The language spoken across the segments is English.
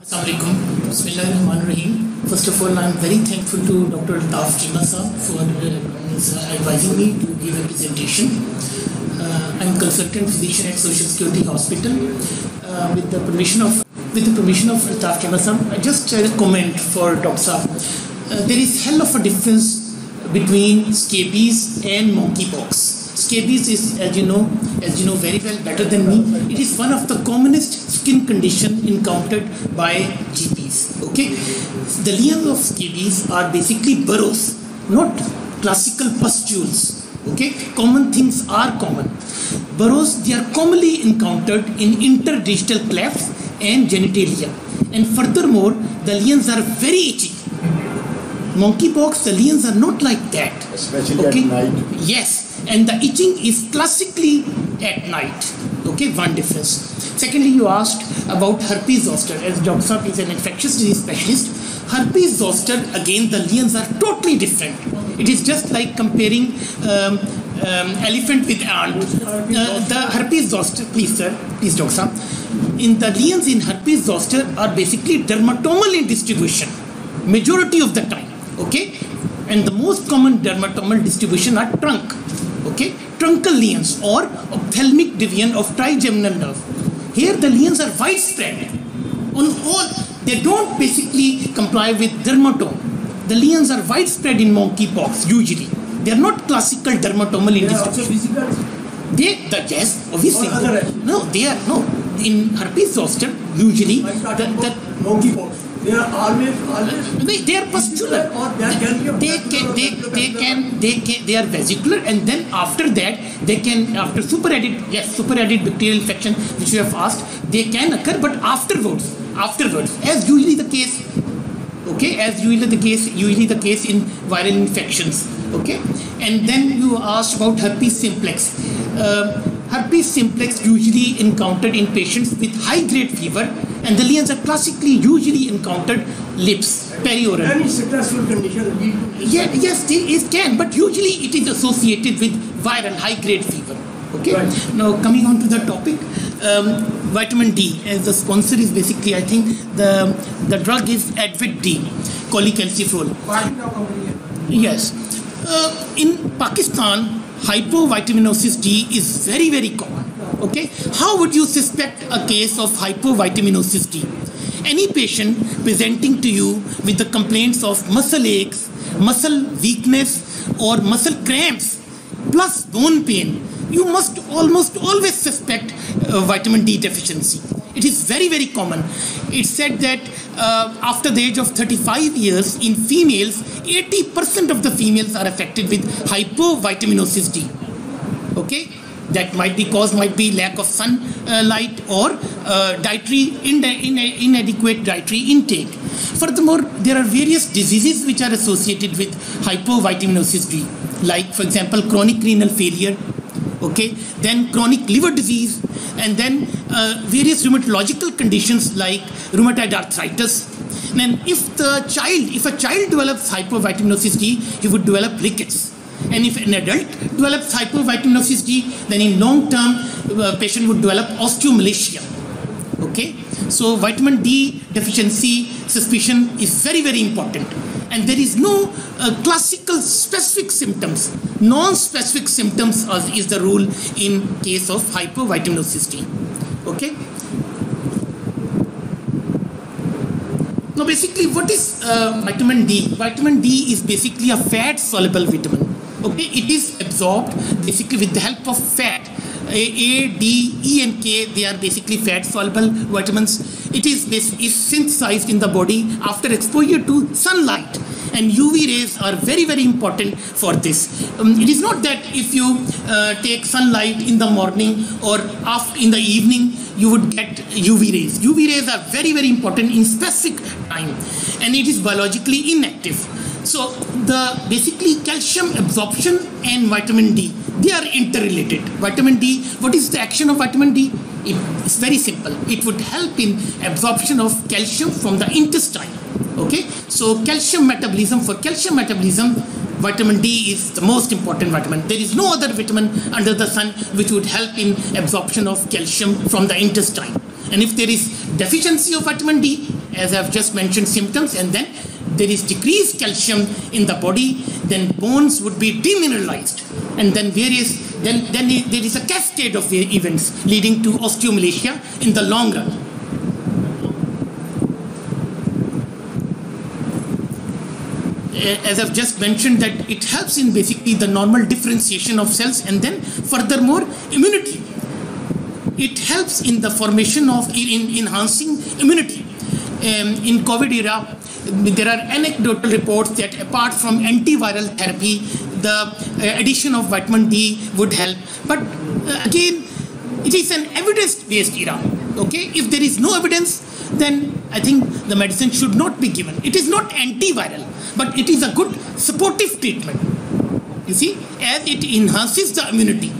Assalamualaikum. Bismillahirrahmanirrahim. First of all, I'm very thankful to Dr. Altaf Chimasa for uh, advising me to give a presentation. Uh, I'm consultant physician at Social Security Hospital. Uh, with the permission of with the permission of Altaf Chimasa, I just a comment for Dr. Uh, there is hell of a difference between scabies and monkeypox. Scabies is, as you know, as you know very well, better than me. It is one of the commonest skin condition encountered by GPs. Okay, the lesions of scabies are basically burrows, not classical pustules. Okay, common things are common. Burrows they are commonly encountered in interdigital clefts and genitalia, and furthermore, the lesions are very itchy. Monkeypox, the lesions are not like that. Especially okay? at night. Yes, and the itching is classically at night. Okay, one difference. Secondly, you asked about herpes zoster. As. Saab is an infectious disease specialist, herpes zoster, again, the lesions are totally different. It is just like comparing um, um, elephant with ant. Uh, the herpes zoster, please, sir, please. Saab. In the lesions in herpes zoster are basically dermatomal in distribution, majority of the time. Okay, and the most common dermatomal distribution are trunk okay truncal lesions or ophthalmic division of trigeminal nerve here the lesions are widespread. On all they don't basically comply with dermatome. The lesions are widespread in monkeypox usually. They are not classical dermatomal in They are also distribution physical. they the yes obviously. No they are no. In herpes zoster usually the, the, monkeypox. They are always, always. they, they are pustular. Or they can They can, they, can, they can, they are vesicular, and then after that, they can, after superadded, yes, superadded bacterial infection, which you have asked, they can occur, but afterwards, afterwards, as usually the case, okay, as usually the case, usually the case in viral infections, okay, and then you asked about herpes simplex. Uh, herpes simplex usually encountered in patients with high grade fever, and the lesions are classically usually encountered lips, perioral. Any stressful condition lead to this. Yeah, yes, it can, but usually it is associated with viral high-grade fever. Okay. Right. Now coming on to the topic, um, vitamin D. As the sponsor is basically, I think the the drug is Advit D, cholecalciferol. Yes. Uh, in Pakistan, hypovitaminosis D is very, very common. Okay. How would you suspect a case of hypovitaminosis D? Any patient presenting to you with the complaints of muscle aches, muscle weakness, or muscle cramps, plus bone pain, you must almost always suspect uh, vitamin D deficiency. It is very, very common. It's said that uh, after the age of 35 years, in females, 80% of the females are affected with hypovitaminosis D. Okay, that might be cause might be lack of sunlight or uh, dietary in, in, inadequate dietary intake. Furthermore, there are various diseases which are associated with hypovitaminosis D, like for example chronic renal failure, okay? Then chronic liver disease and then uh, various rheumatological conditions like rheumatoid arthritis. Then if the child if a child develops hypovitaminosis d he would develop rickets and if an adult develops hypovitaminosis d then in long term uh, patient would develop osteomalacia. Okay? So vitamin d deficiency suspicion is very very important. And there is no uh, classical specific symptoms. Non-specific symptoms is the rule in case of hypovitaminosis d okay? Now basically what is uh, vitamin d? Vitamin d is basically a fat soluble vitamin okay it is absorbed basically with the help of fat a, A, D, E, and K, they are basically fat soluble vitamins. It is, is synthesized in the body after exposure to sunlight. And UV rays are very, very important for this. Um, it is not that if you uh, take sunlight in the morning or after in the evening, you would get UV rays. UV rays are very, very important in specific time, and it is biologically inactive. So the basically calcium absorption and vitamin D they are interrelated. Vitamin D, what is the action of vitamin D? It's very simple. It would help in absorption of calcium from the intestine. Okay, so calcium metabolism for calcium metabolism, vitamin D is the most important vitamin. There is no other vitamin under the sun which would help in absorption of calcium from the intestine. And if there is deficiency of vitamin D, as I've just mentioned, symptoms, and then there is decreased calcium in the body, then bones would be demineralized, and then various, then, then there is a cascade of events leading to osteomalacia in the long run. as I've just mentioned that it helps in basically the normal differentiation of cells and then furthermore immunity. It helps in the formation of, in enhancing immunity. Um, in COVID era, there are anecdotal reports that apart from antiviral therapy, the uh, addition of vitamin D would help. But uh, again, it is an evidence-based era. Okay, if there is no evidence, then I think the medicine should not be given. It is not antiviral, but it is a good supportive treatment. You see, as it enhances the immunity.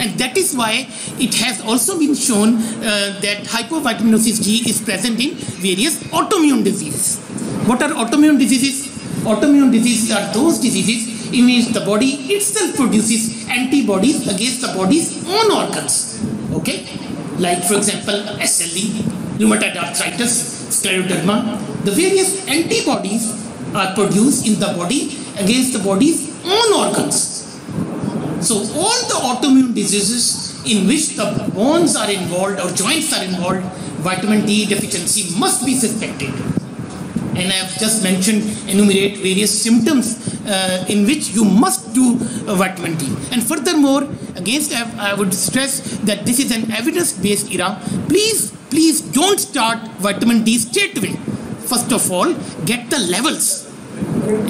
And that is why it has also been shown uh, that hypovitaminosis D is present in various autoimmune diseases. What are autoimmune diseases? Autoimmune diseases are those diseases in which the body itself produces antibodies against the body's own organs. Okay? Like, for example, SLE, rheumatoid arthritis, scleroderma. The various antibodies are produced in the body against the body's own organs. So all the autoimmune diseases in which the bones are involved or joints are involved, vitamin D deficiency must be suspected. And I have just mentioned, enumerate various symptoms uh, in which you must do vitamin D. And furthermore, against I, would stress that this is an evidence-based era. Please, please don't start vitamin D straight away. First of all, get the levels.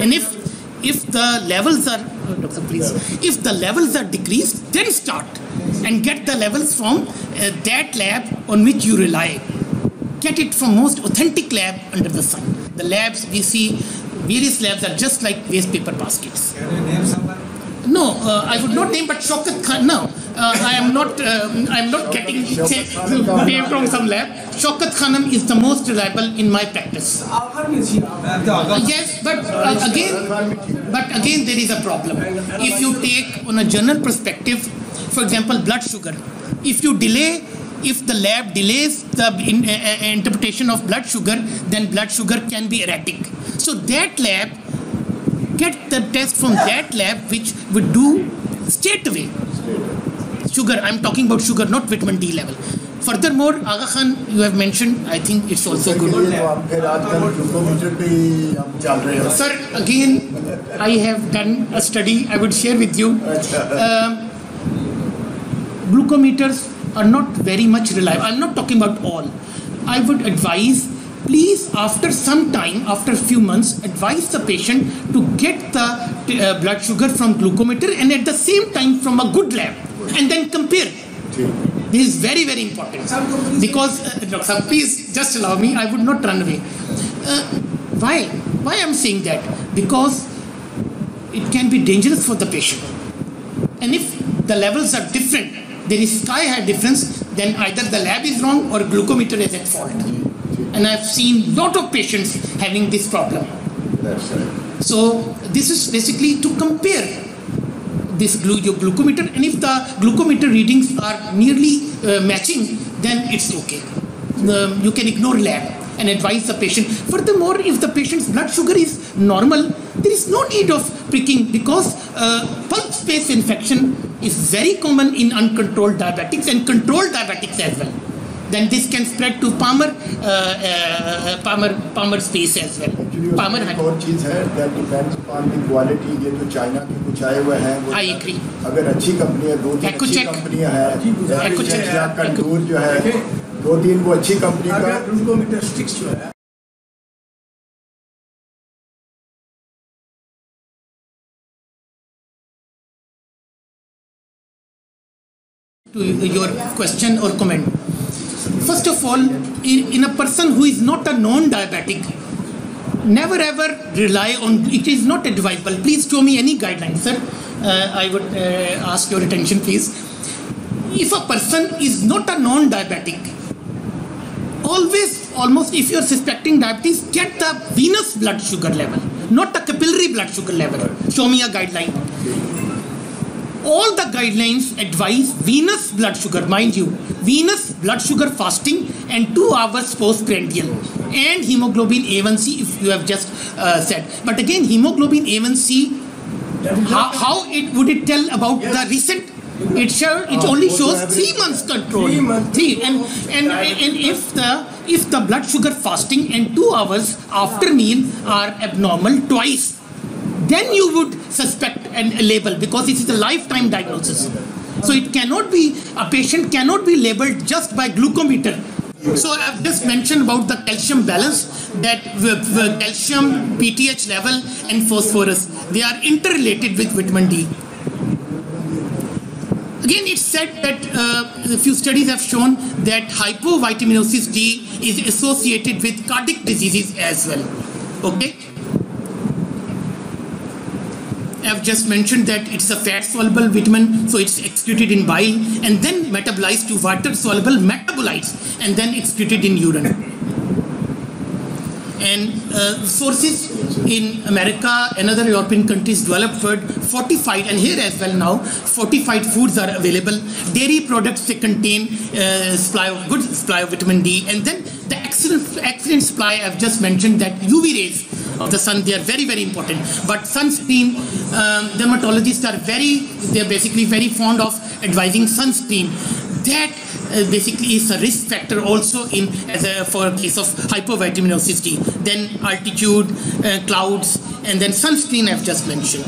And if if the levels are doctor please if the levels are decreased then start and get the levels from uh, that lab on which you rely get it from most authentic lab under the sun the labs we see, various labs are just like waste paper baskets. Can you name someone? No, uh, I would not name, but Shokat Khan. No, uh, I am not. Um, I am not Shokat, getting name from some lab. Shaukat Khanum is the most reliable in my practice. Uh, yes, but uh, again, but again, there is a problem. If you take on a general perspective, for example, blood sugar, if you delay if the lab delays the in, uh, uh, uh, interpretation of blood sugar, then blood sugar can be erratic. So that lab, get the test from that lab which would do straight away. Sugar, I'm talking about sugar, not vitamin D level. Furthermore, Aga Khan, you have mentioned, I think it's also good. Sir, again, I have done a study, I would share with you. Uh, glucometers are not very much reliable. I'm not talking about all. I would advise please after some time after a few months advise the patient to get the uh, blood sugar from glucometer and at the same time from a good lab and then compare. This is very very important. Because uh, please just allow me. I would not run away. Uh, why? Why i'm saying that? Because it can be dangerous for the patient. And if the levels are different there is sky high difference then either the lab is wrong or glucometer is at fault. And i've seen lot of patients having this problem. That's right. so this is basically to compare this glu- your glucometer. And if the glucometer readings are nearly uh, matching then it's okay. Um, you can ignore lab and advise the patient. Furthermore if the patient's blood sugar is normal there is no need of pricking because uh, pulp space infection is very common in uncontrolled diabetics and controlled diabetics as well then this can spread to palmer uh, uh, palmer palmer space as well Actually, palmer एक और चीज़ है that depends upon the quality ये जो China के कुछ आए हुए हैं वो I agree. अगर अच्छी कंपनी है दो तीन अच्छी. कंपनियाँ हैं या कंटूर जो है दो तीन वो अच्छी कंपनी का to your question or comment. First of all, in, a person who is not a non-diabetic, never ever rely on, it is not advisable. Please show me any guidelines, sir. Uh, I would uh, ask your attention, please. If a person is not a non-diabetic, always, almost if you're suspecting diabetes, get the venous blood sugar level, not the capillary blood sugar level. Show me a guideline all the guidelines advise venous blood sugar, mind you, venous blood sugar fasting and two hours postprandial. and hemoglobin A1C if you have just uh, said. But again, hemoglobin A1C, how, how it would it tell about the recent? It show, it Uh, only shows three months control. Three months. Three and and and if the if the blood sugar fasting and two hours after meal are abnormal twice, then you would suspect and label because it is a lifetime diagnosis. So it cannot be a patient cannot be labeled just by glucometer. So I've just mentioned about the calcium balance that the, the calcium, PTH level, and phosphorus they are interrelated with vitamin D. Again, it's said that uh, a few studies have shown that hypovitaminosis D is associated with cardiac diseases as well. Okay? I've just mentioned that it's a fat soluble vitamin, so it's excreted in bile and then metabolized to water soluble metabolites and then excreted in urine. And uh, sources in America and other European countries developed for fortified, and here as well now, fortified foods are available. Dairy products they contain uh, supply of good supply of vitamin D, and then the excellent excellent supply I've just mentioned that UV rays of the sun they are very very important. But sunscreen, um, dermatologists are very they're basically very fond of advising sunscreen. That uh, basically is a risk factor also in as a, for a case of hypovitaminosis D. Then altitude, uh, clouds, and then sunscreen I've just mentioned.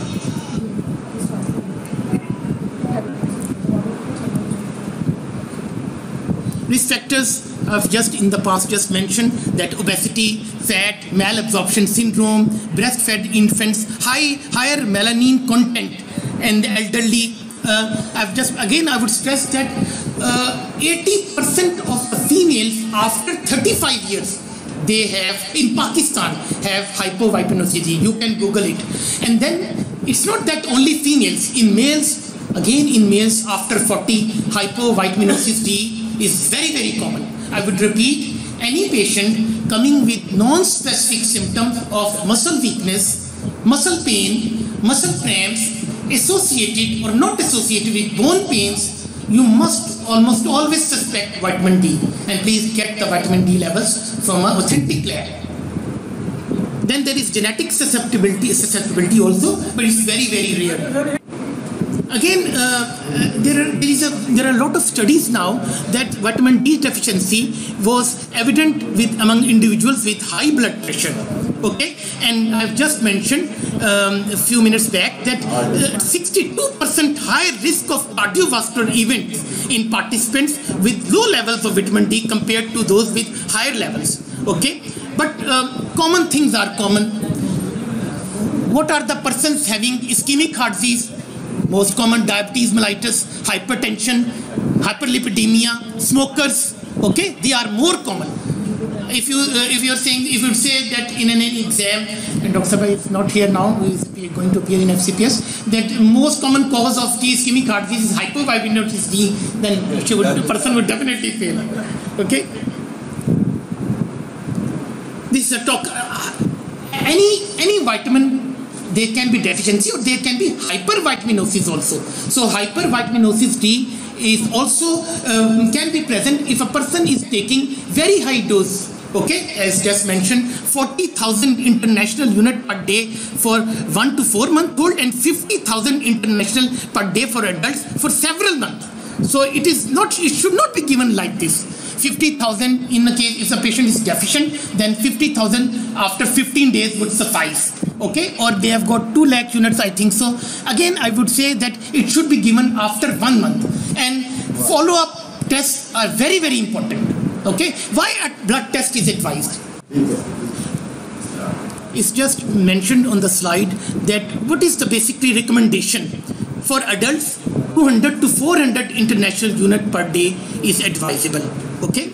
Risk factors I've just in the past just mentioned that obesity, fat, malabsorption syndrome, breastfed infants, high higher melanin content, and the elderly. Uh, I've just again I would stress that uh, 80% of the females after 35 years they have in Pakistan have hypovitaminose D. You can Google it, and then it's not that only females. In males, again in males after 40, hypovitaminose D is very very common. I would repeat, any patient coming with non-specific symptoms of muscle weakness, muscle pain, muscle cramps, associated or not associated with bone pains, you must almost always suspect vitamin D. And please get the vitamin D levels from an authentic lab. Then there is genetic susceptibility, susceptibility also, but it's very, very rare. Again, uh, uh, there, are, there, is a, there are a lot of studies now that vitamin D deficiency was evident with among individuals with high blood pressure. Okay, and I've just mentioned um, a few minutes back that uh, 62% higher risk of cardiovascular events in participants with low levels of vitamin D compared to those with higher levels. Okay, but um, common things are common. What are the persons having ischemic heart disease? Most common diabetes mellitus hypertension hyperlipidemia smokers okay? They are more common. If you uh, if you're saying if you say that in an exam and dr Sabha is not here now is going to appear in fcps that most common cause of the ischemic heart disease is hypovitaminose d then she would, the person would definitely fail okay? This is a talk uh, any any vitamin there can be deficiency or there can be hypervitaminosis also. So hypervitaminosis D is also um, can be present if a person is taking very high dose. Okay, as just mentioned, 40,000 international unit per day for one to four month old and 50,000 international per day for adults for several months. So it is not, it should not be given like this. 50,000 in the case if the patient is deficient, then 50,000 after 15 days would suffice. Okay, or they have got 2 lakh units, I think so. Again, I would say that it should be given after one month. And follow up tests are very, very important. Okay, why a blood test is advised? It's just mentioned on the slide that what is the basically recommendation for adults 200 to 400 international unit per day is advisable okay